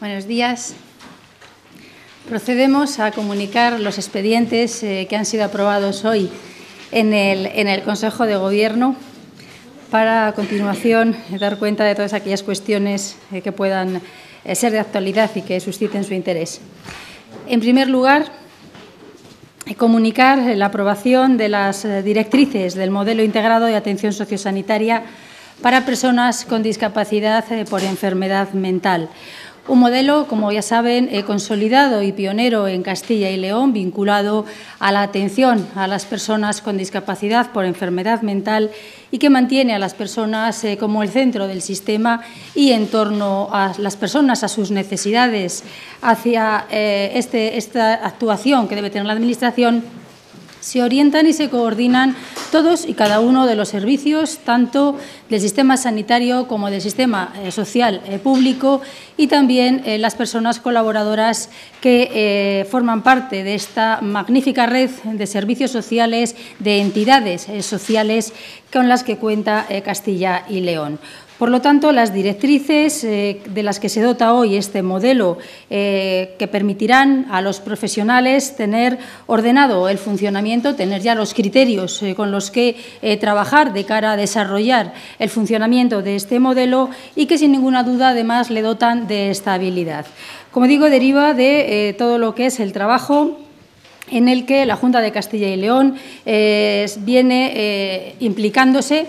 Buenos días. Procedemos a comunicar los expedientes eh, que han sido aprobados hoy en el, Consejo de Gobierno para a continuación dar cuenta de todas aquellas cuestiones eh, que puedan eh, ser de actualidad y que susciten su interés. En primer lugar, comunicar la aprobación de las directrices del modelo integrado de atención sociosanitaria para personas con discapacidad por enfermedad mental. Un modelo, como ya saben, eh, consolidado y pionero en Castilla y León, vinculado a la atención a las personas con discapacidad por enfermedad mental y que mantiene a las personas eh, como el centro del sistema y en torno a las personas, a sus necesidades, hacia eh, este, esta actuación que debe tener la Administración se orientan y se coordinan todos y cada uno de los servicios, tanto del sistema sanitario como del sistema eh, social eh, público y también eh, las personas colaboradoras que forman parte de esta magnífica red de servicios sociales, de entidades sociales con las que cuenta Castilla y León. Por lo tanto, las directrices eh, de las que se dota hoy este modelo, eh, que permitirán a los profesionales tener ordenado el funcionamiento, tener ya los criterios eh, con los que trabajar de cara a desarrollar el funcionamiento de este modelo y que, sin ninguna duda, además le dotan de estabilidad. Como digo, deriva de todo lo que es el trabajo en el que la Junta de Castilla y León viene implicándose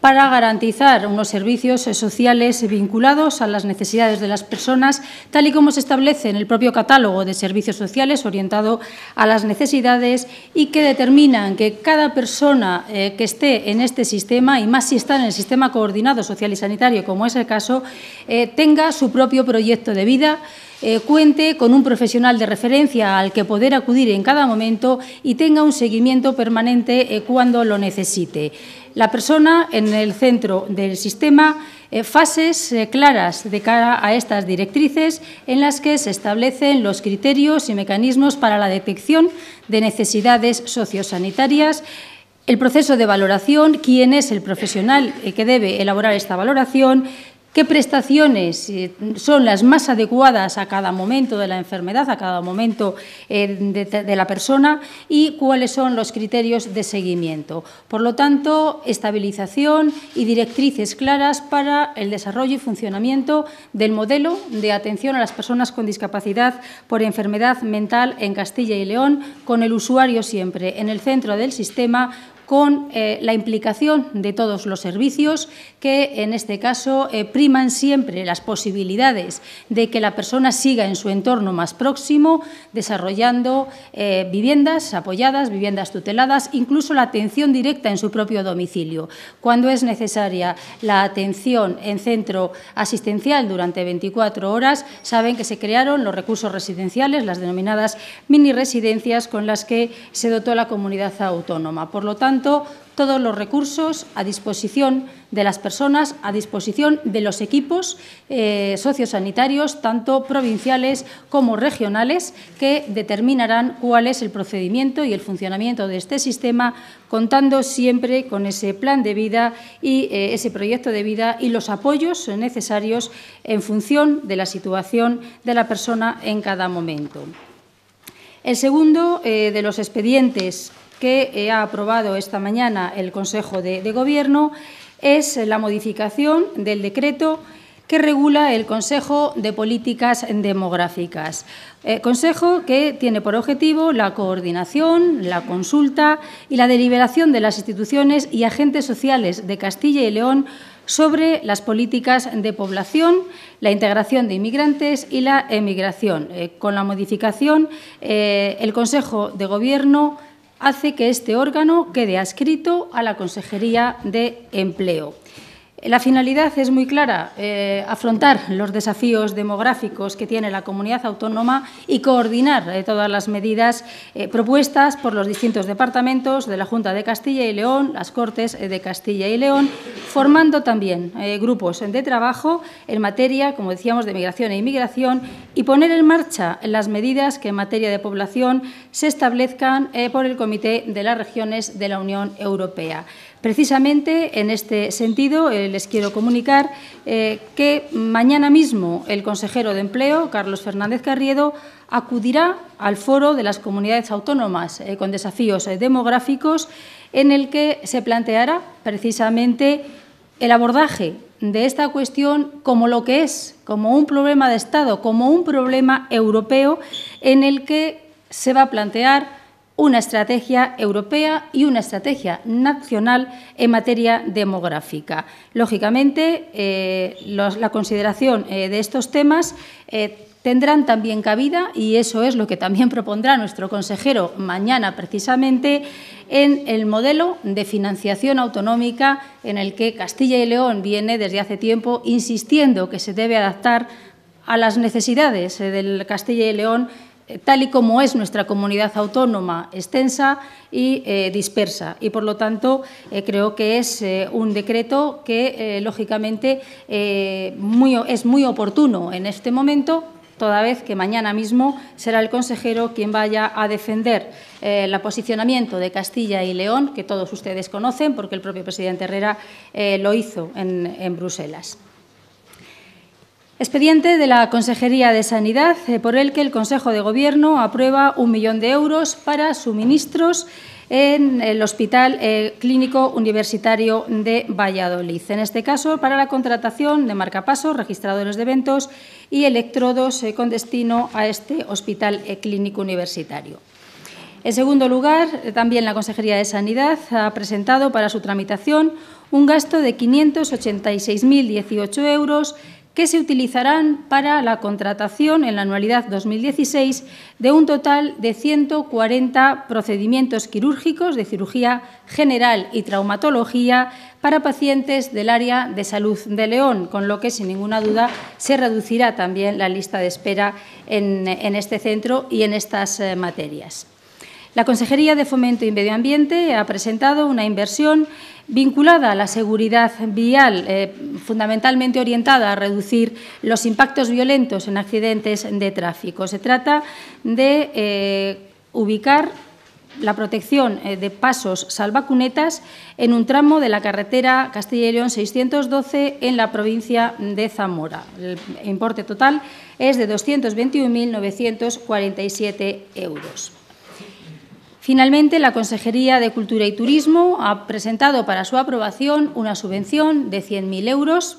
para garantizar unos servicios sociales vinculados a las necesidades de las personas, tal y como se establece en el propio catálogo de servicios sociales orientado a las necesidades y que determinan que cada persona eh, que esté en este sistema, y más si está en el sistema coordinado social y sanitario, como es el caso, eh, tenga su propio proyecto de vida, eh, cuente con un profesional de referencia al que poder acudir en cada momento y tenga un seguimiento permanente cuando lo necesite la persona en el centro del sistema, eh, fases eh, claras de cara a estas directrices en las que se establecen los criterios y mecanismos para la detección de necesidades sociosanitarias, el proceso de valoración, quién es el profesional eh, que debe elaborar esta valoración, qué prestaciones eh, son las más adecuadas a cada momento de la enfermedad, a cada momento eh, de, la persona y cuáles son los criterios de seguimiento. Por lo tanto, estabilización y directrices claras para el desarrollo y funcionamiento del modelo de atención a las personas con discapacidad por enfermedad mental en Castilla y León, con el usuario siempre en el centro del sistema, con eh, la implicación de todos los servicios que, en este caso, eh, priman siempre las posibilidades de que la persona siga en su entorno más próximo, desarrollando eh, viviendas apoyadas, viviendas tuteladas, incluso la atención directa en su propio domicilio. Cuando es necesaria la atención en centro asistencial durante 24 horas, saben que se crearon los recursos residenciales, las denominadas mini residencias, con las que se dotó la comunidad autónoma. Por lo tanto, todos los recursos a disposición de las personas, a disposición de los equipos eh, sociosanitarios, tanto provinciales como regionales, que determinarán cuál es el procedimiento y el funcionamiento de este sistema, contando siempre con ese plan de vida y eh, ese proyecto de vida y los apoyos necesarios en función de la situación de la persona en cada momento. El segundo eh, de los expedientes que ha aprobado esta mañana el Consejo de, Gobierno es la modificación del decreto que regula el Consejo de Políticas Demográficas. Eh, consejo que tiene por objetivo la coordinación, la consulta y la deliberación de las instituciones y agentes sociales de Castilla y León sobre las políticas de población, la integración de inmigrantes y la emigración. Eh, con la modificación, eh, el Consejo de Gobierno hace que este órgano quede adscrito a la Consejería de Empleo. La finalidad es muy clara, eh, afrontar los desafíos demográficos que tiene la comunidad autónoma y coordinar eh, todas las medidas eh, propuestas por los distintos departamentos de la Junta de Castilla y León, las Cortes de Castilla y León, formando también grupos de trabajo en materia, como decíamos, de migración e inmigración y poner en marcha las medidas que en materia de población se establezcan por el Comité de las Regiones de la Unión Europea. Precisamente en este sentido les quiero comunicar que mañana mismo el consejero de Empleo, Carlos Fernández Carriedo, acudirá al foro de las comunidades autónomas con desafíos demográficos en el que se planteará precisamente el abordaje de esta cuestión como lo que es, como un problema de Estado, como un problema europeo en el que se va a plantear una estrategia europea y una estrategia nacional en materia demográfica. Lógicamente, eh, la consideración eh, de estos temas eh, tendrán también cabida, y eso es lo que también propondrá nuestro consejero mañana precisamente, en el modelo de financiación autonómica en el que Castilla y León viene desde hace tiempo insistiendo que se debe adaptar a las necesidades del Castilla y León tal y como es nuestra comunidad autónoma extensa y eh, dispersa. Y, por lo tanto, creo que es un decreto que, lógicamente, es muy oportuno en este momento toda vez que mañana mismo será el consejero quien vaya a defender eh, el posicionamiento de Castilla y León, que todos ustedes conocen, porque el propio presidente Herrera eh, lo hizo en, Bruselas. Expediente de la Consejería de Sanidad, eh, por el que el Consejo de Gobierno aprueba un millón de euros para suministros en el Hospital eh, Clínico Universitario de Valladolid. En este caso, para la contratación de marcapasos, registradores de eventos y electrodos eh, con destino a este Hospital Clínico Universitario. En segundo lugar, también la Consejería de Sanidad ha presentado para su tramitación un gasto de 586.018 euros que se utilizarán para la contratación en la anualidad 2016 de un total de 140 procedimientos quirúrgicos de cirugía general y traumatología para pacientes del área de salud de León, con lo que, sin ninguna duda, se reducirá también la lista de espera en, este centro y en estas eh, materias. La Consejería de Fomento y Medio Ambiente ha presentado una inversión vinculada a la seguridad vial, eh, fundamentalmente orientada a reducir los impactos violentos en accidentes de tráfico. Se trata de eh, ubicar la protección eh, de pasos salvacunetas en un tramo de la carretera Castilla y León 612 en la provincia de Zamora. El importe total es de 221.947 euros. Finalmente, la Consejería de Cultura y Turismo ha presentado para su aprobación una subvención de 100.000 euros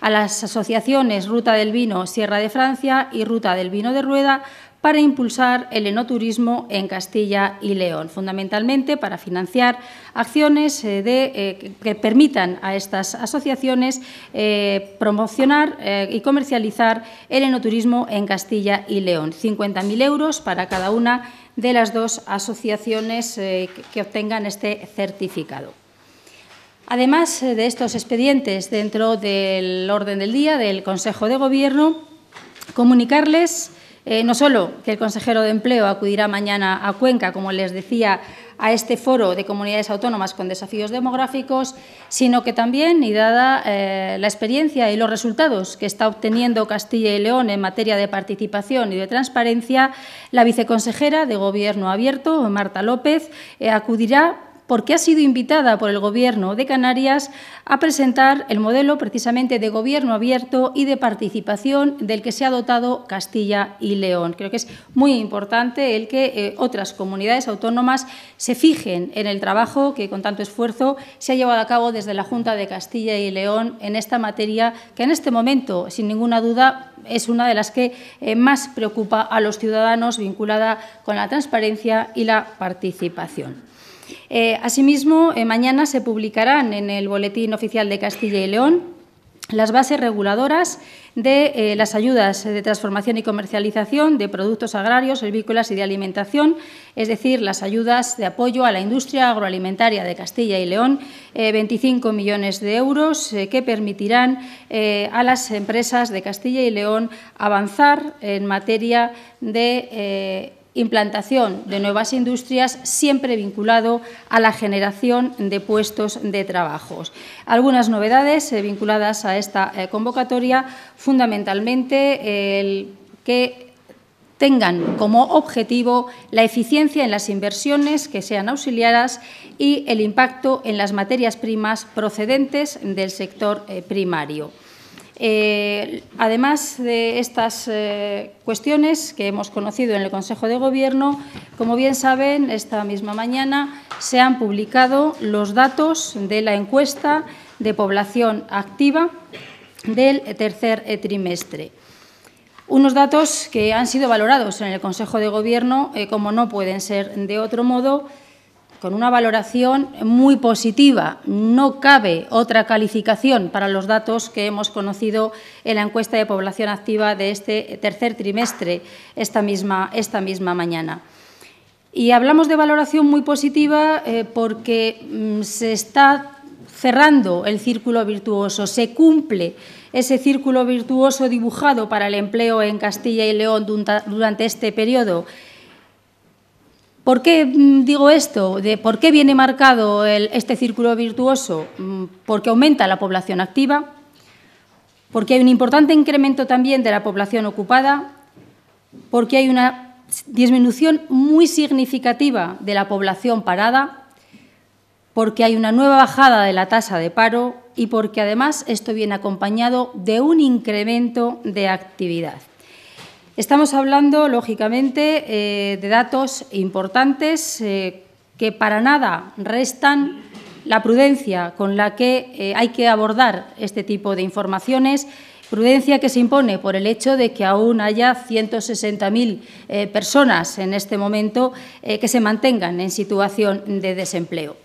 a las asociaciones Ruta del Vino Sierra de Francia y Ruta del Vino de Rueda para impulsar el enoturismo en Castilla y León, fundamentalmente para financiar acciones eh, eh, que permitan a estas asociaciones eh, promocionar y comercializar el enoturismo en Castilla y León. 50.000 euros para cada una de las dos asociaciones eh, que obtengan este certificado. Además de estos expedientes dentro del orden del día del Consejo de Gobierno, comunicarles eh, no solo que el consejero de Empleo acudirá mañana a Cuenca, como les decía, a este foro de comunidades autónomas con desafíos demográficos, sino que también, y dada eh, la experiencia y los resultados que está obteniendo Castilla y León en materia de participación y de transparencia, la viceconsejera de Gobierno Abierto, Marta López, eh, acudirá porque ha sido invitada por el Gobierno de Canarias a presentar el modelo precisamente de gobierno abierto y de participación del que se ha dotado Castilla y León. Creo que es muy importante el que eh, otras comunidades autónomas se fijen en el trabajo que con tanto esfuerzo se ha llevado a cabo desde la Junta de Castilla y León en esta materia que en este momento, sin ninguna duda, es una de las que eh, más preocupa a los ciudadanos vinculada con la transparencia y la participación. Eh, asimismo, eh, mañana se publicarán en el Boletín Oficial de Castilla y León las bases reguladoras de eh, las ayudas de transformación y comercialización de productos agrarios, servícolas y de alimentación, es decir, las ayudas de apoyo a la industria agroalimentaria de Castilla y León, 25 millones de euros que permitirán a las empresas de Castilla y León avanzar en materia de implantación de nuevas industrias, siempre vinculado a la generación de puestos de trabajo. Algunas novedades eh, vinculadas a esta eh, convocatoria, fundamentalmente el que tengan como objetivo la eficiencia en las inversiones que sean auxiliaras y el impacto en las materias primas procedentes del sector eh, primario. Eh, además de estas eh, cuestiones que hemos conocido en el Consejo de Gobierno, como bien saben, esta misma mañana se han publicado los datos de la encuesta de población activa del tercer trimestre. Unos datos que han sido valorados en el Consejo de Gobierno, eh, como no pueden ser de otro modo, con una valoración muy positiva. No cabe otra calificación para los datos que hemos conocido en la encuesta de población activa de este tercer trimestre, esta misma, esta misma mañana. Y hablamos de valoración muy positiva eh, porque mm, se está cerrando el círculo virtuoso, se cumple ese círculo virtuoso dibujado para el empleo en Castilla y León durante este periodo ¿Por qué mm, digo esto? ¿Por qué viene marcado este círculo virtuoso? Mm, porque aumenta la población activa, porque hay un importante incremento también de la población ocupada, porque hay una disminución muy significativa de la población parada, porque hay una nueva bajada de la tasa de paro y porque además esto viene acompañado de un incremento de actividad. Estamos hablando, lógicamente, eh, de datos importantes eh, que para nada restan la prudencia con la que eh, hay que abordar este tipo de informaciones, prudencia que se impone por el hecho de que aún haya 160.000 personas en este momento que se mantengan en situación de desempleo.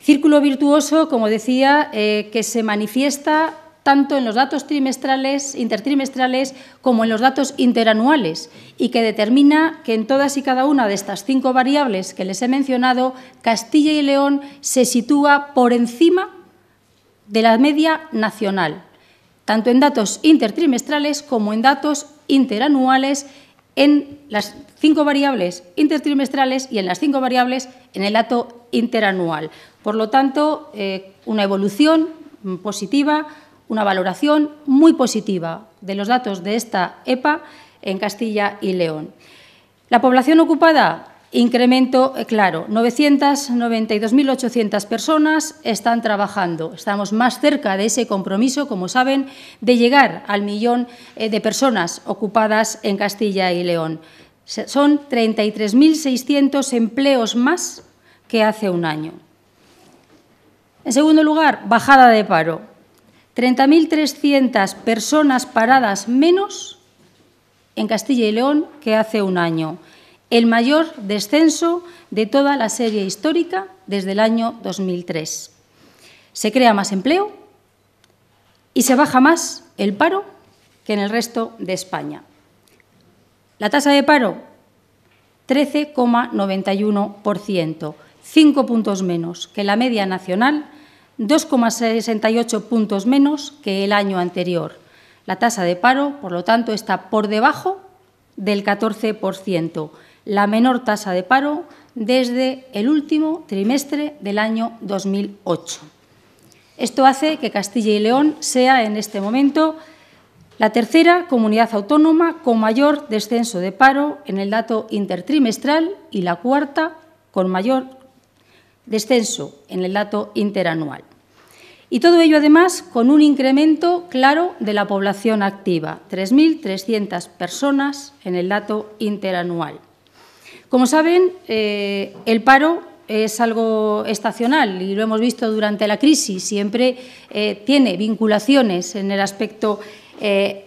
Círculo virtuoso, como decía, que se manifiesta tanto en los datos trimestrales, intertrimestrales como en los datos interanuales y que determina que en todas y cada una de estas cinco variables que les he mencionado, Castilla y León se sitúa por encima de la media nacional, tanto en datos intertrimestrales como en datos interanuales en las cinco variables intertrimestrales y en las cinco variables en el dato interanual. Por lo tanto, eh, una evolución positiva una valoración muy positiva de los datos de esta EPA en Castilla y León. La población ocupada, incremento eh, claro, 992.800 personas están trabajando. Estamos más cerca de ese compromiso, como saben, de llegar al millón eh, de personas ocupadas en Castilla y León. Son 33.600 empleos más que hace un año. En segundo lugar, bajada de paro. 30.300 personas paradas menos en Castilla y León que hace un año, el mayor descenso de toda la serie histórica desde el año 2003. Se crea más empleo y se baja más el paro que en el resto de España. La tasa de paro, 13,91%, cinco puntos menos que la media nacional 2,68 puntos menos que el año anterior. La tasa de paro, por lo tanto, está por debajo del 14%, la menor tasa de paro desde el último trimestre del año 2008. Esto hace que Castilla y León sea en este momento la tercera comunidad autónoma con mayor descenso de paro en el dato intertrimestral y la cuarta con mayor descenso en el dato interanual. Y todo ello, además, con un incremento claro de la población activa, 3.300 personas en el dato interanual. Como saben, eh, el paro es algo estacional y lo hemos visto durante la crisis, siempre eh, tiene vinculaciones en el aspecto eh,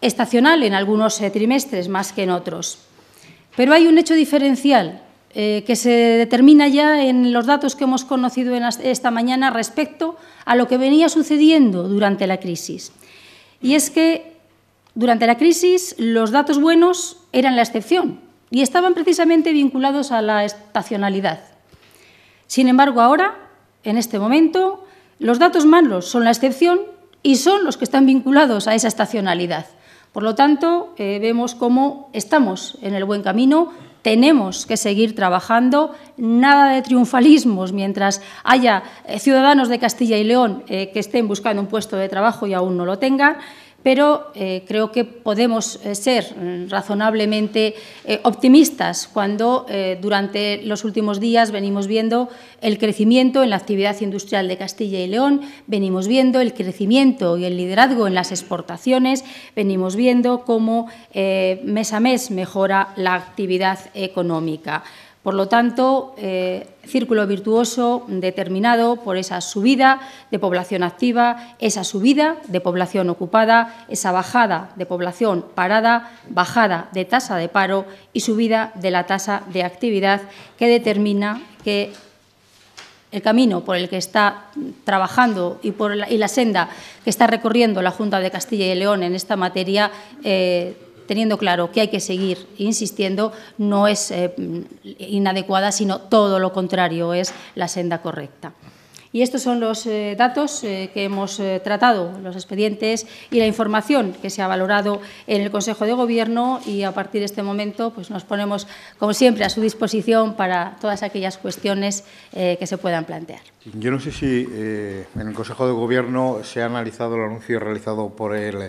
estacional en algunos trimestres más que en otros. Pero hay un hecho diferencial eh, que se determina ya en los datos que hemos conocido esta mañana respecto a lo que venía sucediendo durante la crisis. Y es que durante la crisis los datos buenos eran la excepción y estaban precisamente vinculados a la estacionalidad. Sin embargo, ahora, en este momento, los datos malos son la excepción y son los que están vinculados a esa estacionalidad. Por lo tanto, eh, vemos cómo estamos en el buen camino, tenemos que seguir trabajando, nada de triunfalismos mientras haya eh, ciudadanos de Castilla y León eh, que estén buscando un puesto de trabajo y aún no lo tengan, pero eh, creo que podemos eh, ser mm, razonablemente eh, optimistas cuando durante los últimos días venimos viendo el crecimiento en la actividad industrial de Castilla y León, venimos viendo el crecimiento y el liderazgo en las exportaciones, venimos viendo cómo mes a mes mejora la actividad económica. Por lo tanto, eh, círculo virtuoso determinado por esa subida de población activa, esa subida de población ocupada, esa bajada de población parada, bajada de tasa de paro y subida de la tasa de actividad que determina que el camino por el que está trabajando y, la senda que está recorriendo la Junta de Castilla y León en esta materia eh, teniendo claro que hay que seguir insistiendo, no es eh, inadecuada, sino todo lo contrario, es la senda correcta. Y estos son los eh, datos eh, que hemos tratado, los expedientes y la información que se ha valorado en el Consejo de Gobierno y a partir de este momento pues nos ponemos, como siempre, a su disposición para todas aquellas cuestiones que se puedan plantear. Yo no sé si en el Consejo de Gobierno se ha analizado el anuncio realizado por el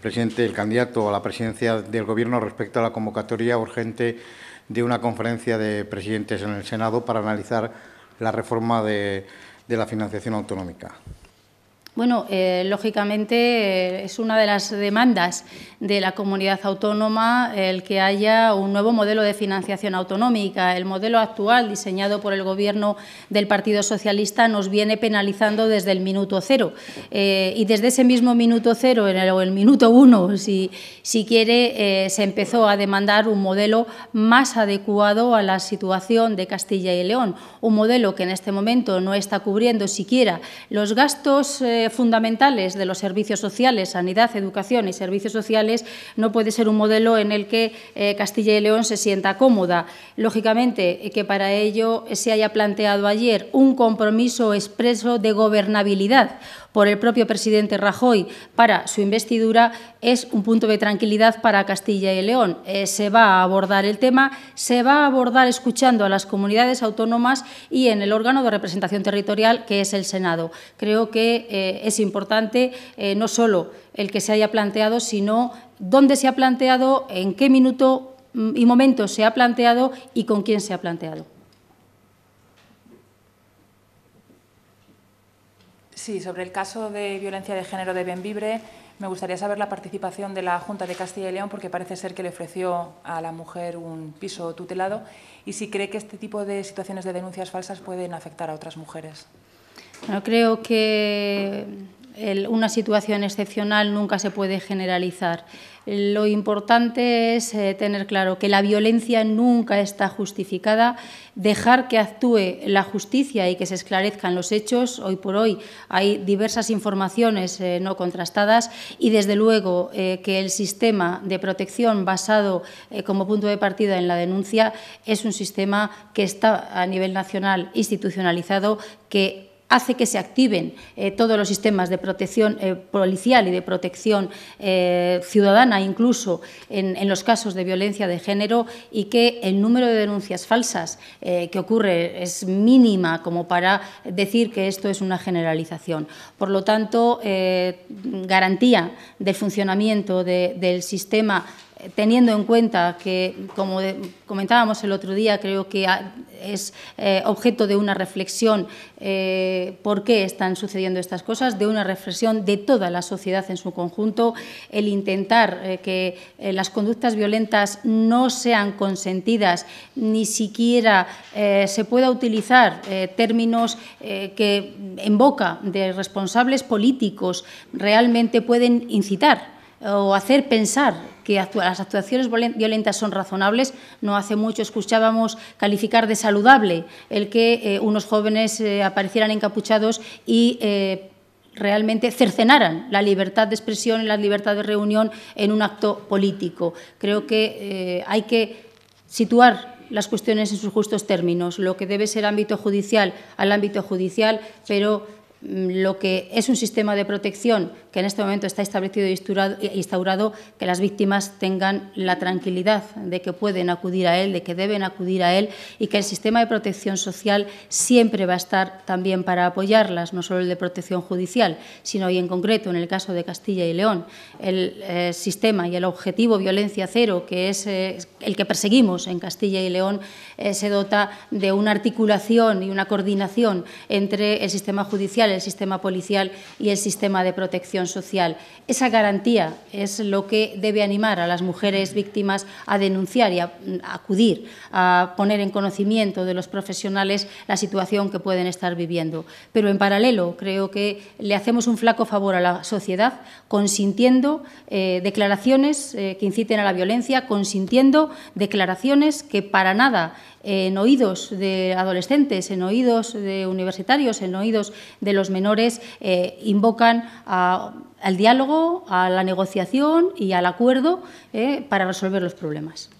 presidente, el candidato a la presidencia del Gobierno respecto a la convocatoria urgente de una conferencia de presidentes en el Senado para analizar la reforma de, de la financiación autonómica. Bueno, eh, lógicamente eh, es una de las demandas de la comunidad autónoma el que haya un nuevo modelo de financiación autonómica. El modelo actual, diseñado por el Gobierno del Partido Socialista, nos viene penalizando desde el minuto cero. Eh, y desde ese mismo minuto cero, el, o el minuto uno, si, si quiere, se empezó a demandar un modelo más adecuado a la situación de Castilla y León. Un modelo que en este momento no está cubriendo siquiera los gastos fundamentales de los servicios sociales, sanidad, educación y servicios sociales, no puede ser un modelo en el que eh, Castilla y León se sienta cómoda. Lógicamente, eh, que para ello se haya planteado ayer un compromiso expreso de gobernabilidad, por el propio presidente Rajoy para su investidura es un punto de tranquilidad para Castilla y León. Eh, se va a abordar el tema, se va a abordar escuchando a las comunidades autónomas y en el órgano de representación territorial que es el Senado. Creo que eh, es importante eh, no solo el que se haya planteado, sino dónde se ha planteado, en qué minuto mm, y momento se ha planteado y con quién se ha planteado. Sí, sobre el caso de violencia de género de Benvibre, me gustaría saber la participación de la Junta de Castilla y León, porque parece ser que le ofreció a la mujer un piso tutelado, y si cree que este tipo de situaciones de denuncias falsas pueden afectar a otras mujeres. Bueno, creo que una situación excepcional nunca se puede generalizar. Lo importante es eh, tener claro que la violencia nunca está justificada, dejar que actúe la justicia y que se esclarezcan los hechos. Hoy por hoy hay diversas informaciones eh, no contrastadas y, desde luego, eh, que el sistema de protección basado como punto de partida en la denuncia es un sistema que está a nivel nacional institucionalizado, que hace que se activen eh, todos los sistemas de protección eh, policial y de protección eh, ciudadana, incluso en, los casos de violencia de género, y que el número de denuncias falsas que ocurre es mínima como para decir que esto es una generalización. Por lo tanto, garantía del funcionamiento del sistema teniendo en cuenta que, como comentábamos el otro día, creo que es eh, objeto de una reflexión eh, por qué están sucediendo estas cosas, de una reflexión de toda la sociedad en su conjunto, el intentar eh, que las conductas violentas no sean consentidas, ni siquiera se pueda utilizar términos que en boca de responsables políticos realmente pueden incitar o hacer pensar que las actuaciones violentas son razonables. No hace mucho escuchábamos calificar de saludable el que eh, unos jóvenes eh, aparecieran encapuchados y eh, realmente cercenaran la libertad de expresión y la libertad de reunión en un acto político. Creo que hay que situar las cuestiones en sus justos términos. Lo que debe ser ámbito judicial al ámbito judicial, pero mm, lo que es un sistema de protección que en este momento está establecido e instaurado que las víctimas tengan la tranquilidad de que pueden acudir a él, de que deben acudir a él y que el sistema de protección social siempre va a estar también para apoyarlas, no solo el de protección judicial, sino y en concreto en el caso de Castilla y León, el eh, sistema y el objetivo violencia cero, que es eh, el que perseguimos en Castilla y León, se dota de una articulación y una coordinación entre el sistema judicial, el sistema policial y el sistema de protección social. Esa garantía es lo que debe animar a las mujeres víctimas a denunciar y a, acudir, a poner en conocimiento de los profesionales la situación que pueden estar viviendo. Pero en paralelo creo que le hacemos un flaco favor a la sociedad consintiendo eh, declaraciones eh, que inciten a la violencia, consintiendo declaraciones que para nada en oídos de adolescentes, en oídos de universitarios, en oídos de los menores, eh, invocan al diálogo, a la negociación y al acuerdo eh, para resolver los problemas.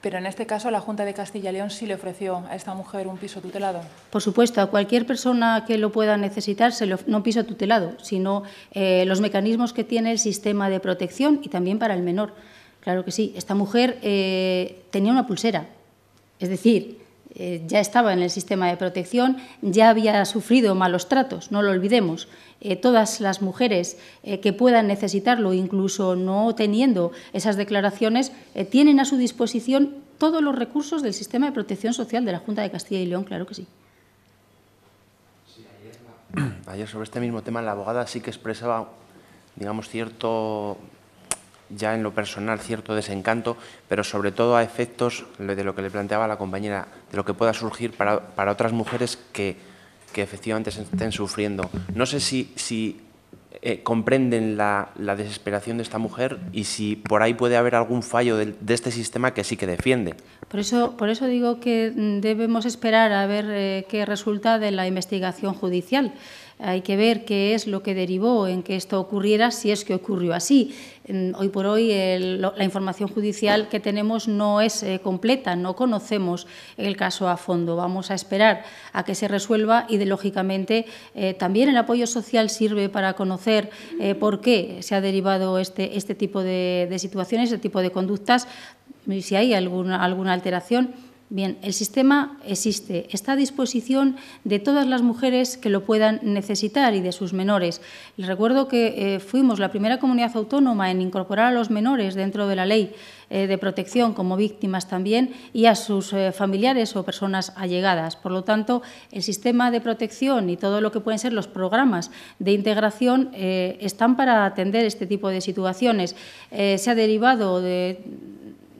Pero en este caso la Junta de Castilla y León sí le ofreció a esta mujer un piso tutelado. Por supuesto, a cualquier persona que lo pueda necesitar, se no un piso tutelado, sino eh, los mecanismos que tiene el sistema de protección y también para el menor. Claro que sí. Esta mujer tenía una pulsera, es decir, eh, ya estaba en el sistema de protección, ya había sufrido malos tratos, no lo olvidemos. Eh, todas las mujeres eh, que puedan necesitarlo, incluso no teniendo esas declaraciones, tienen a su disposición todos los recursos del sistema de protección social de la Junta de Castilla y León, claro que sí. ayer sobre este mismo tema la abogada sí que expresaba, digamos, cierto ya en lo personal cierto desencanto, pero sobre todo a efectos de lo que le planteaba la compañera, de lo que pueda surgir para, otras mujeres que, efectivamente se estén sufriendo. No sé si, si eh, comprenden la, desesperación de esta mujer y si por ahí puede haber algún fallo de, este sistema que sí que defiende. Por eso, por eso digo que debemos esperar a ver eh, qué resulta de la investigación judicial. Hay que ver qué es lo que derivó en que esto ocurriera, si es que ocurrió así. Hoy por hoy la información judicial que tenemos no es eh, completa, no conocemos el caso a fondo. Vamos a esperar a que se resuelva y, lógicamente, eh, también el apoyo social sirve para conocer eh, por qué se ha derivado este, este tipo de, de situaciones, este tipo de conductas, si hay alguna, alguna alteración Bien, el sistema existe, está a disposición de todas las mujeres que lo puedan necesitar y de sus menores. Les recuerdo que eh, fuimos la primera comunidad autónoma en incorporar a los menores dentro de la ley eh, de protección como víctimas también y a sus eh, familiares o personas allegadas. Por lo tanto, el sistema de protección y todo lo que pueden ser los programas de integración están para atender este tipo de situaciones. se ha derivado de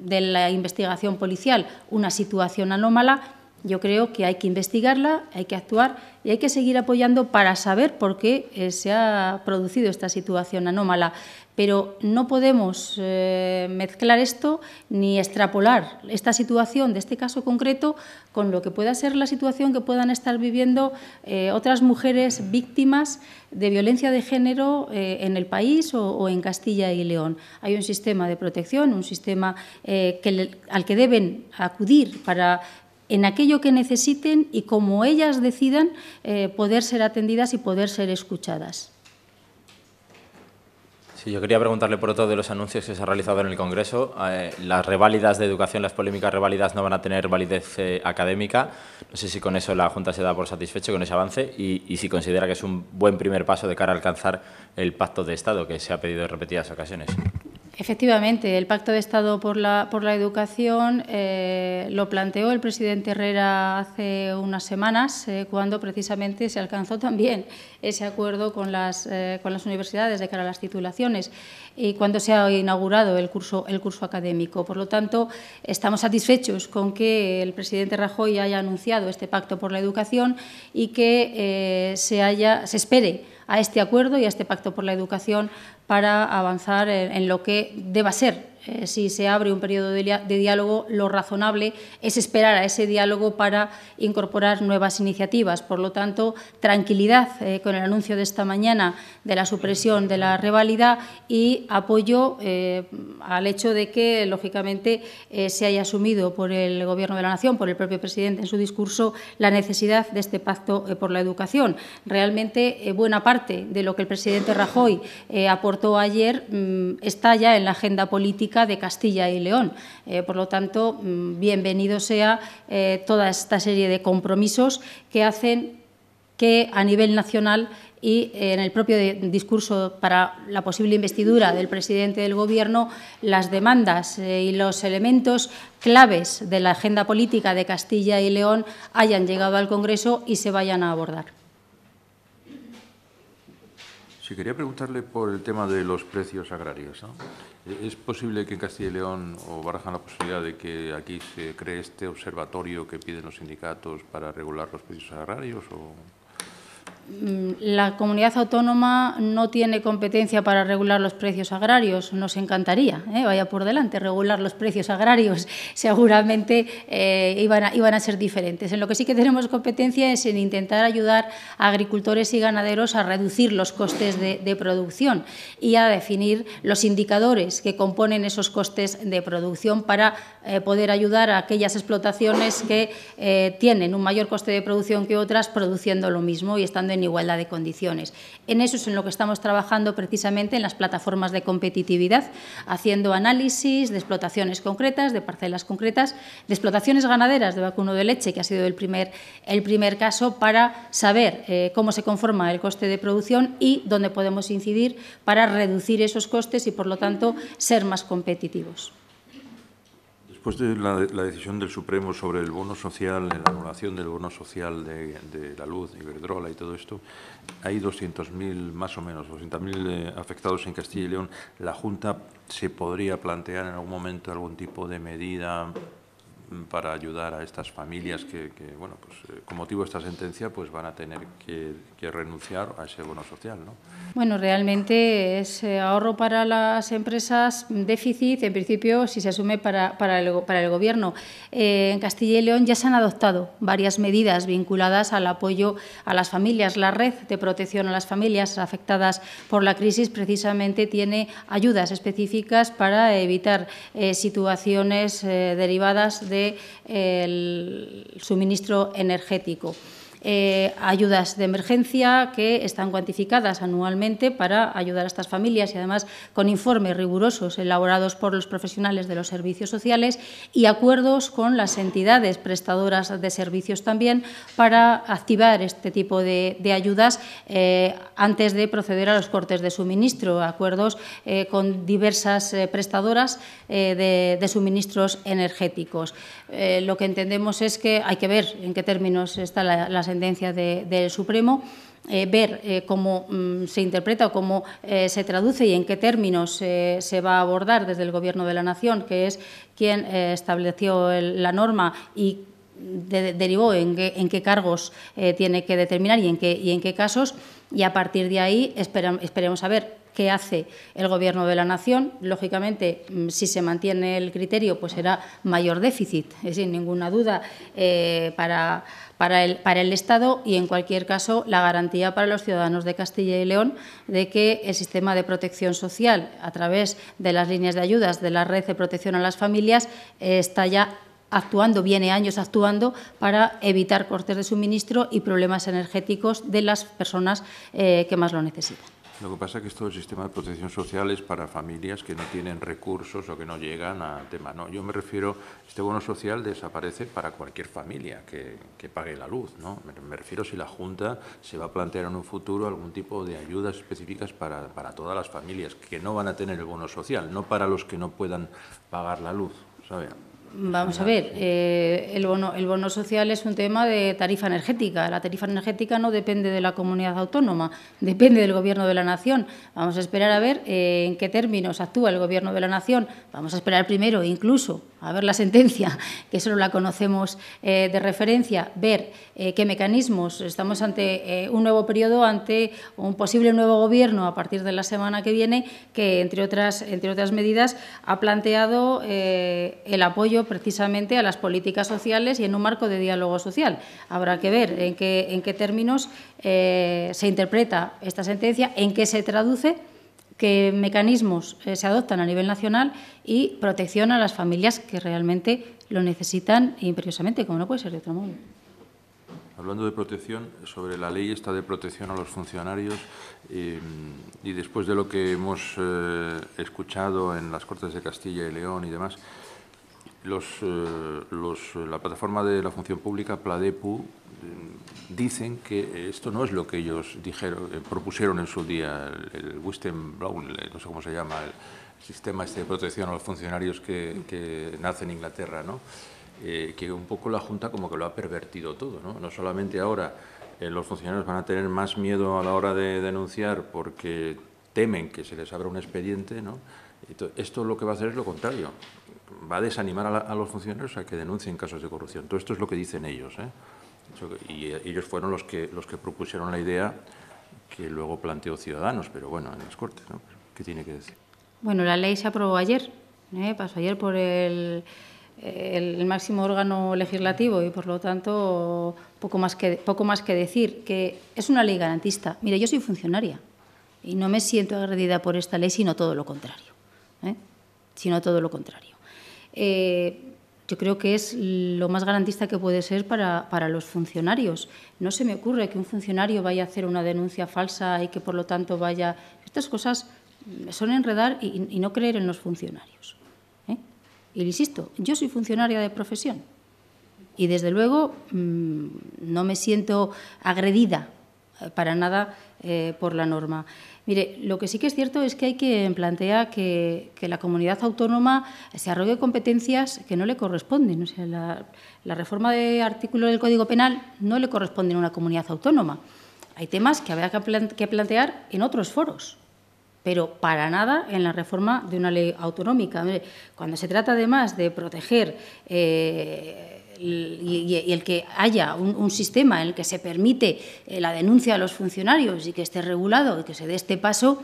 de la investigación policial una situación anómala, yo creo que hay que investigarla, hay que actuar y hay que seguir apoyando para saber por qué eh, se ha producido esta situación anómala. Pero no podemos eh, mezclar esto ni extrapolar esta situación de este caso concreto con lo que pueda ser la situación que puedan estar viviendo eh, otras mujeres víctimas de violencia de género en el país o, en Castilla y León. Hay un sistema de protección, un sistema al que deben acudir para en aquello que necesiten y como ellas decidan eh, poder ser atendidas y poder ser escuchadas. Sí, yo quería preguntarle por otro de los anuncios que se ha realizado en el Congreso. Eh, las reválidas de educación, las polémicas reválidas no van a tener validez eh, académica. No sé si con eso la Junta se da por satisfecho con ese avance y, y, si considera que es un buen primer paso de cara a alcanzar el pacto de Estado que se ha pedido en repetidas ocasiones. Efectivamente, el Pacto de Estado por la, por la Educación eh, lo planteó el presidente Herrera hace unas semanas, eh, cuando precisamente se alcanzó también ese acuerdo con las, eh, con las universidades de cara a las titulaciones y cuando se ha inaugurado el curso, el curso académico. Por lo tanto, estamos satisfechos con que el presidente Rajoy haya anunciado este Pacto por la Educación y que se, haya, se espere a este acuerdo y a este pacto por la educación para avanzar en, lo que deba ser eh, si se abre un periodo de, diálogo, lo razonable es esperar a ese diálogo para incorporar nuevas iniciativas. Por lo tanto, tranquilidad eh, con el anuncio de esta mañana de la supresión de la reválida y apoyo eh, al hecho de que, lógicamente, se haya asumido por el Gobierno de la Nación, por el propio presidente en su discurso, la necesidad de este pacto por la educación. Realmente, buena parte de lo que el presidente Rajoy aportó ayer mm, está ya en la agenda política de Castilla y León. Eh, por lo tanto, mm, bienvenido sea eh, toda esta serie de compromisos que hacen que a nivel nacional y en el propio discurso para la posible investidura del presidente del Gobierno, las demandas eh, y los elementos claves de la agenda política de Castilla y León hayan llegado al Congreso y se vayan a abordar. Sí, quería preguntarle por el tema de los precios agrarios. ¿Es posible que en Castilla y León o barajan la posibilidad de que aquí se cree este observatorio que piden los sindicatos para regular los precios agrarios? O... Mm, la comunidad autónoma no tiene competencia para regular los precios agrarios. Nos encantaría, ¿eh? vaya por delante, regular los precios agrarios. Seguramente eh, iban, a, iban, a, ser diferentes. En lo que sí que tenemos competencia es en intentar ayudar a agricultores y ganaderos a reducir los costes de, producción y a definir los indicadores que componen esos costes de producción para eh, poder ayudar a aquellas explotaciones que tienen un mayor coste de producción que otras produciendo lo mismo y en igualdad de condiciones. En eso es en lo que estamos trabajando precisamente en las plataformas de competitividad, haciendo análisis de explotaciones concretas, de parcelas concretas, de explotaciones ganaderas de vacuno de leche, que ha sido el primer, el primer caso, para saber eh, cómo se conforma el coste de producción y dónde podemos incidir para reducir esos costes y, por lo tanto, ser más competitivos. Después de la, decisión del Supremo sobre el bono social, la anulación del bono social de, la luz, Iberdrola y todo esto, hay 200.000, más o menos, 200.000 eh, afectados en Castilla y León. ¿La Junta se podría plantear en algún momento algún tipo de medida para ayudar a estas familias que, bueno, pues, eh, con motivo de esta sentencia pues van a tener que, renunciar a ese bono social. ¿no? Bueno, realmente es eh, ahorro para las empresas, déficit, en principio, si se asume para, para, el, Gobierno. Eh, en Castilla y León ya se han adoptado varias medidas vinculadas al apoyo a las familias. La red de protección a las familias afectadas por la crisis precisamente tiene ayudas específicas para evitar situaciones derivadas de el suministro energético. Eh, ayudas de emergencia que están cuantificadas anualmente para ayudar a estas familias y además con informes rigurosos elaborados por los profesionales de los servicios sociales y acuerdos con las entidades prestadoras de servicios también para activar este tipo de, ayudas eh, antes de proceder a los cortes de suministro, acuerdos eh, con diversas prestadoras de, suministros energéticos. Lo que entendemos es que hay que ver en qué términos está la, sentencia del Supremo, eh, ver eh, cómo mm, se interpreta o cómo eh, se traduce y en qué términos se va a abordar desde el Gobierno de la Nación, que es quien estableció la norma y derivó en qué, cargos tiene que determinar en y en qué casos. Y a partir de ahí esperemos a ver qué hace el Gobierno de la Nación. Lógicamente, mm, si se mantiene el criterio, pues será mayor déficit, sin ninguna duda, para para el, Estado y, en cualquier caso, la garantía para los ciudadanos de Castilla y León de que el sistema de protección social, a través de las líneas de ayudas de la red de protección a las familias, está ya actuando, viene años actuando para evitar cortes de suministro y problemas energéticos de las personas eh, que más lo necesitan. Lo que pasa es que esto del sistema de protección social es para familias que no tienen recursos o que no llegan al tema. No, yo me refiero, este bono social desaparece para cualquier familia que, pague la luz. ¿no? Me, refiero si la Junta se va a plantear en un futuro algún tipo de ayudas específicas para, para todas las familias que no van a tener el bono social, no para los que no puedan pagar la luz. ¿sabe? Vamos a ver, eh, el, bono, el bono social es un tema de tarifa energética. La tarifa energética no depende de la comunidad autónoma, depende del Gobierno de la Nación. Vamos a esperar a ver eh, en qué términos actúa el Gobierno de la Nación. Vamos a esperar primero, incluso, a ver la sentencia, que solo la conocemos eh, de referencia, ver eh, qué mecanismos. Estamos ante eh, un nuevo periodo, ante un posible nuevo gobierno a partir de la semana que viene, que, entre otras, entre otras medidas, ha planteado el apoyo precisamente a las políticas sociales y en un marco de diálogo social. Habrá que ver en qué, en qué términos se interpreta esta sentencia, en qué se traduce qué mecanismos eh, se adoptan a nivel nacional y protección a las familias que realmente lo necesitan imperiosamente, como no puede ser de otro modo. Hablando de protección, sobre la ley esta de protección a los funcionarios eh, y después de lo que hemos eh, escuchado en las Cortes de Castilla y León y demás, los, la plataforma de la función pública, PLADEPU, dicen que esto no es lo que ellos dijeron, eh, propusieron en su día, el, Western Brown, no sé cómo se llama, el sistema este de protección a los funcionarios que, nace en Inglaterra, ¿no? Eh, que un poco la Junta como que lo ha pervertido todo. No, no solamente ahora eh, los funcionarios van a tener más miedo a la hora de denunciar porque temen que se les abra un expediente, ¿no? esto lo que va a hacer es lo contrario, va a desanimar a, a los funcionarios a que denuncien casos de corrupción. Todo esto es lo que dicen ellos. ¿eh? Y ellos fueron los que, los que propusieron la idea que luego planteó Ciudadanos, pero bueno, en las Cortes, ¿no? ¿Qué tiene que decir? Bueno, la ley se aprobó ayer, ¿eh? pasó ayer por el, el, máximo órgano legislativo y, por lo tanto, poco más, que, poco más que decir, que es una ley garantista. Mire, yo soy funcionaria y no me siento agredida por esta ley, sino todo lo contrario. ¿eh? Sino todo lo contrario. Eh, yo creo que es lo más garantista que puede ser para, los funcionarios. No se me ocurre que un funcionario vaya a hacer una denuncia falsa y que por lo tanto vaya... Estas cosas son enredar y, no creer en los funcionarios. ¿eh? Y insisto, yo soy funcionaria de profesión y desde luego mm, no me siento agredida eh, para nada eh, por la norma. Mire, lo que sí que es cierto es que hay que plantear que, la comunidad autónoma se arrogue competencias que no le corresponden. Sea, la, reforma de artículo del Código Penal no le corresponde a una comunidad autónoma. Hay temas que habrá que plantear en otros foros, pero para nada en la reforma de una ley autonómica. Cuando se trata además de proteger eh, y, el que haya un, sistema en el que se permite eh, la denuncia a los funcionarios y que esté regulado y que se dé este paso,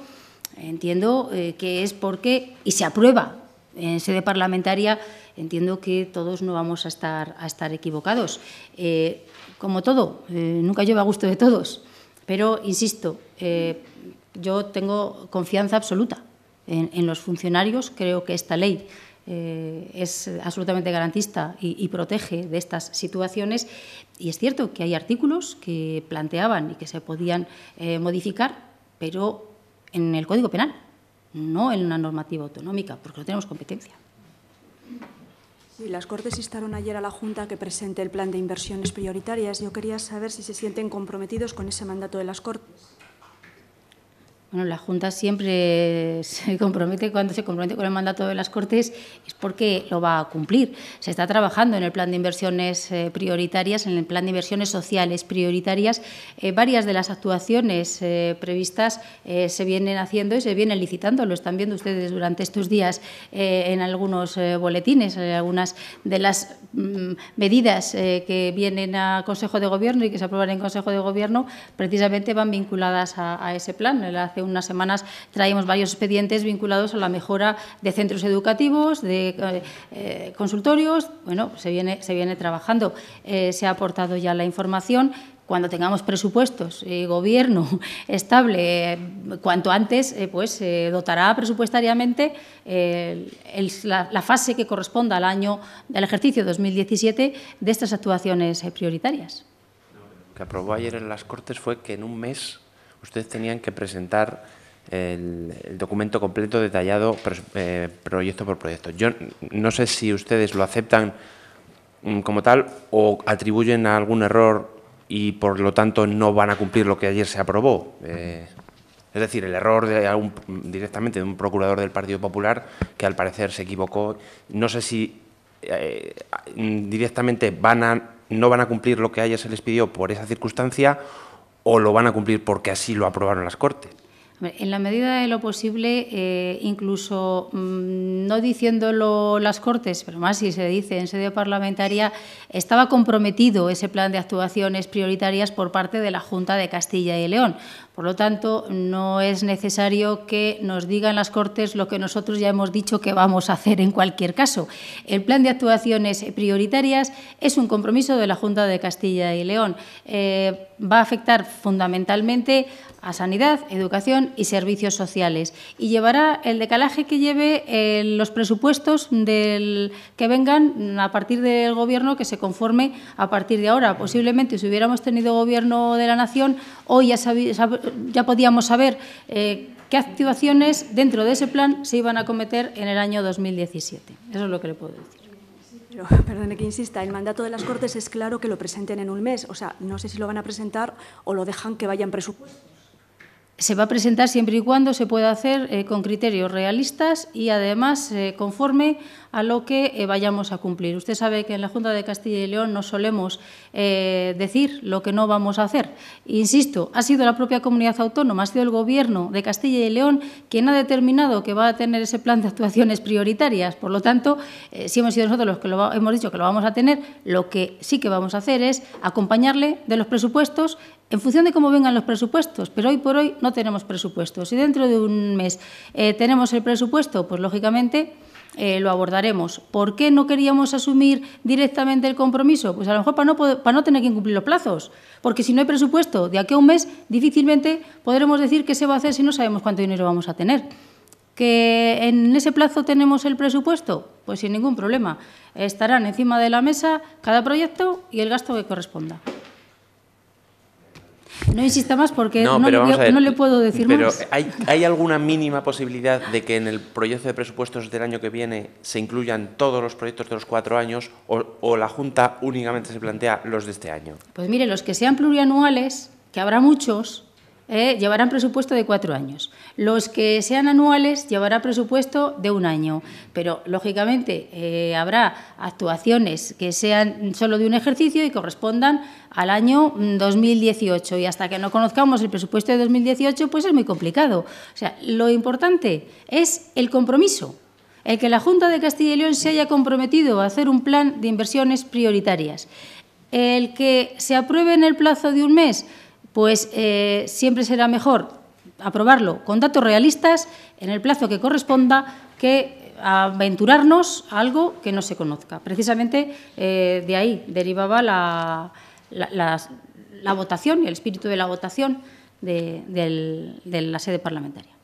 entiendo eh, que es porque, y se aprueba en sede parlamentaria, entiendo que todos no vamos a estar, a estar equivocados. Eh, como todo, nunca lleva a gusto de todos, pero insisto, yo tengo confianza absoluta en los funcionarios, creo que esta ley eh, es absolutamente garantista y, protege de estas situaciones. Y es cierto que hay artículos que planteaban y que se podían eh, modificar, pero en el Código Penal, no en una normativa autonómica, porque no tenemos competencia. Las Cortes instaron ayer a la Junta que presente el plan de inversiones prioritarias. Yo quería saber si se sienten comprometidos con ese mandato de las Cortes. Bueno, la Junta siempre se compromete, cuando se compromete con el mandato de las Cortes, es porque lo va a cumplir. Se está trabajando en el plan de inversiones eh, prioritarias, en el plan de inversiones sociales prioritarias. Eh, varias de las actuaciones eh, previstas se vienen haciendo y se vienen licitando. Lo están viendo ustedes durante estos días en algunos boletines, algunas de las mm, medidas que vienen a Consejo de Gobierno y que se aprueban en Consejo de Gobierno, precisamente van vinculadas a, ese plan. Unas semanas traíamos varios expedientes vinculados a la mejora de centros educativos, de eh, eh, consultorios. Bueno, se viene, se viene trabajando. Eh, se ha aportado ya la información cuando tengamos presupuestos y gobierno estable cuanto antes, pues se dotará presupuestariamente la, la, fase que corresponda al año del ejercicio 2017 de estas actuaciones prioritarias. Lo que aprobó ayer en las Cortes fue que en un mes ustedes tenían que presentar el, documento completo detallado eh, proyecto por proyecto. Yo no sé si ustedes lo aceptan mm, como tal o atribuyen a algún error y por lo tanto no van a cumplir lo que ayer se aprobó. Eh, es decir, el error de directamente de un procurador del Partido Popular que al parecer se equivocó. No sé si eh, directamente van a, no van a cumplir lo que ayer se les pidió por esa circunstancia o lo van a cumplir porque así lo aprobaron las Cortes? En la medida de lo posible, eh, incluso mm, no diciéndolo las Cortes, pero más si se dice en sede parlamentaria, estaba comprometido ese plan de actuaciones prioritarias por parte de la Junta de Castilla y León. Por lo tanto, no es necesario que nos digan las Cortes lo que nosotros ya hemos dicho que vamos a hacer en cualquier caso. El plan de actuaciones prioritarias es un compromiso de la Junta de Castilla y León. Eh, va a afectar fundamentalmente a sanidad, educación y servicios sociales. Y llevará el decalaje que lleve eh, los presupuestos del, que vengan a partir del Gobierno que se conforme a partir de ahora. Posiblemente, si hubiéramos tenido Gobierno de la Nación, hoy ya, ya podíamos saber eh, qué actuaciones dentro de ese plan se iban a cometer en el año 2017. Eso es lo que le puedo decir. Pero, perdone que insista, el mandato de las Cortes es claro que lo presenten en un mes. O sea, no sé si lo van a presentar o lo dejan que vayan presupuestos se va a presentar siempre y cuando se pueda hacer eh, con criterios realistas y además eh, conforme a lo que eh, vayamos a cumplir. Usted sabe que en la Junta de Castilla y León no solemos decir lo que no vamos a hacer. Insisto, ha sido la propia comunidad autónoma, ha sido el Gobierno de Castilla y León quien ha determinado que va a tener ese plan de actuaciones prioritarias. Por lo tanto, si hemos sido nosotros los que lo hemos dicho que lo vamos a tener, lo que sí que vamos a hacer es acompañarle de los presupuestos en función de cómo vengan los presupuestos, pero hoy por hoy no tenemos presupuestos. Si dentro de un mes eh, tenemos el presupuesto, pues lógicamente eh, lo abordaremos. ¿Por qué no queríamos asumir directamente el compromiso? Pues a lo mejor para no, para no tener que cumplir los plazos, porque si no hay presupuesto de aquí a un mes, difícilmente podremos decir qué se va a hacer si no sabemos cuánto dinero vamos a tener. ¿Que en ese plazo tenemos el presupuesto? Pues sin ningún problema. Estarán encima de la mesa cada proyecto y el gasto que corresponda. No insista más porque no, le, puedo decir pero más. ¿hay, ¿hay alguna mínima posibilidad de que en el proyecto de presupuestos del año que viene se incluyan todos los proyectos de los cuatro años o, la Junta únicamente se plantea los de este año? Pues mire, los que sean plurianuales, que habrá muchos, eh, llevarán presupuesto de cuatro años. Los que sean anuales llevará presupuesto de un año, pero lógicamente eh, habrá actuaciones que sean solo de un ejercicio y correspondan al año 2018 mm, y hasta que no conozcamos el presupuesto de 2018 pues es muy complicado. O sea, lo importante es el compromiso, el que la Junta de Castilla y León se haya comprometido a hacer un plan de inversiones prioritarias, el que se apruebe en el plazo de un mes pues eh, siempre será mejor aprobarlo con datos realistas en el plazo que corresponda que aventurarnos a algo que no se conozca. Precisamente eh, de ahí derivaba la, votación y el espíritu de la votación de la sede parlamentaria.